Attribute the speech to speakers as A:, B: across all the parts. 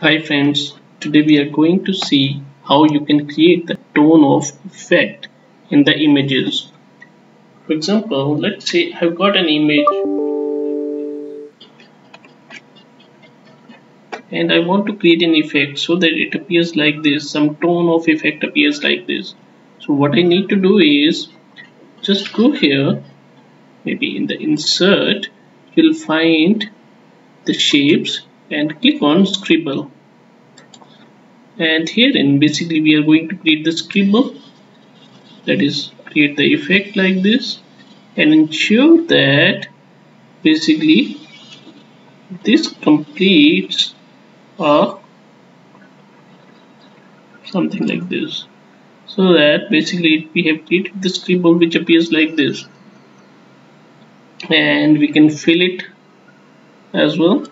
A: Hi friends, today we are going to see how you can create the torn off effect in the images. For example, let's say I've got an image and I want to create an effect so that it appears like this, some torn off effect appears like this. So what I need to do is just go here, maybe in the insert, you'll find the shapes and click on scribble. And here in basically we are going to create the scribble. That is create the effect like this and ensure that basically this completes a something like this. So that basically we have created the scribble which appears like this. And we can fill it as well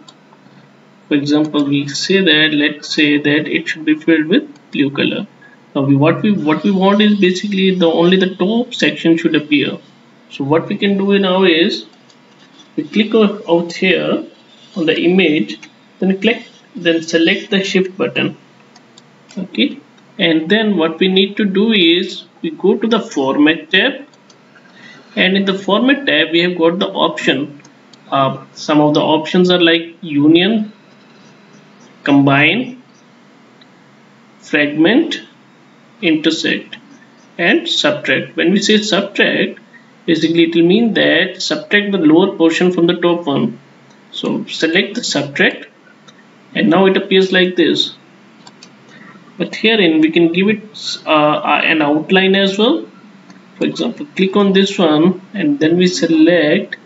A: for example we say that let's say that it should be filled with blue color. Now we, what we what we want is basically the only the top section should appear. So what we can do now is we click out here on the image then click then select the shift button. Okay? And then what we need to do is we go to the format tab. And in the format tab we have got the option. Uh, some of the options are like union combine, fragment, intersect and subtract. When we say subtract, basically it will mean that subtract the lower portion from the top one. So select the subtract and now it appears like this. But herein we can give it uh, an outline as well. For example, click on this one and then we select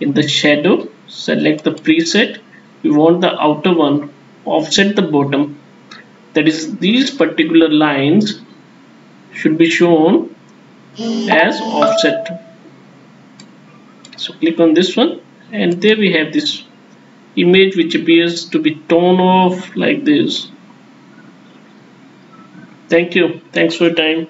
A: in the shadow, select the preset. We want the outer one offset the bottom that is these particular lines should be shown as offset. So click on this one and there we have this image which appears to be torn off like this. Thank you. Thanks for your time